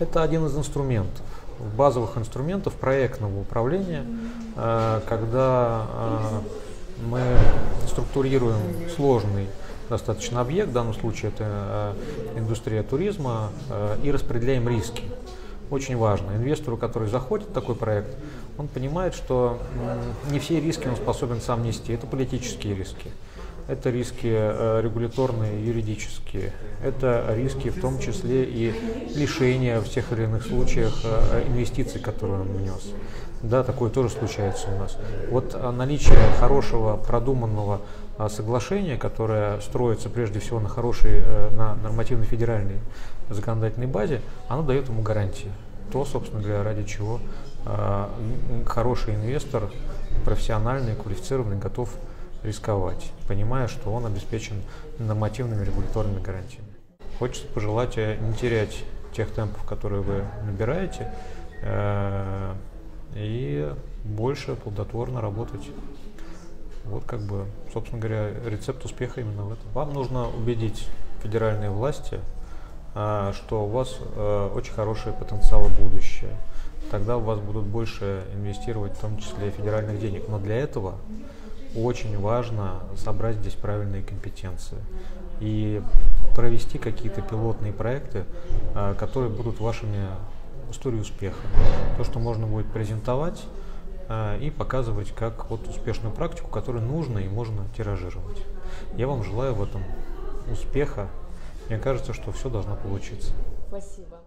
Это один из инструментов, базовых инструментов проектного управления, э, когда э, мы структурируем сложный достаточно объект, в данном случае это э, индустрия туризма, и распределяем риски. Очень важно. Инвестору, который заходит в такой проект, он понимает, что не все риски он способен сам нести. Это политические риски. Это риски э, регуляторные, юридические. Это риски в том числе и лишения в тех или иных случаях э, инвестиций, которые он внес. Да, такое тоже случается у нас. Вот э, наличие хорошего, продуманного соглашения, которое строится прежде всего на хорошей, на нормативно-федеральной законодательной базе, оно дает ему гарантии. То, собственно говоря, ради чего хороший инвестор, профессиональный, квалифицированный, готов рисковать, понимая, что он обеспечен нормативными регуляторными гарантиями. Хочется пожелать э, не терять тех темпов, которые вы набираете, э, и больше плодотворно работать. Вот как бы, собственно говоря, рецепт успеха именно в этом. Вам нужно убедить федеральные власти, э, что у вас очень хорошие потенциалы будущее. Тогда у вас будут больше инвестировать, в том числе федеральных денег. Но для этого очень важно собрать здесь правильные компетенции и провести какие-то пилотные проекты, а, которые будут вашими историей успеха. То, что можно будет презентовать а, и показывать как вот успешную практику, которую нужно и можно тиражировать. Я вам желаю в этом успеха. Мне кажется, что все должно получиться. Спасибо.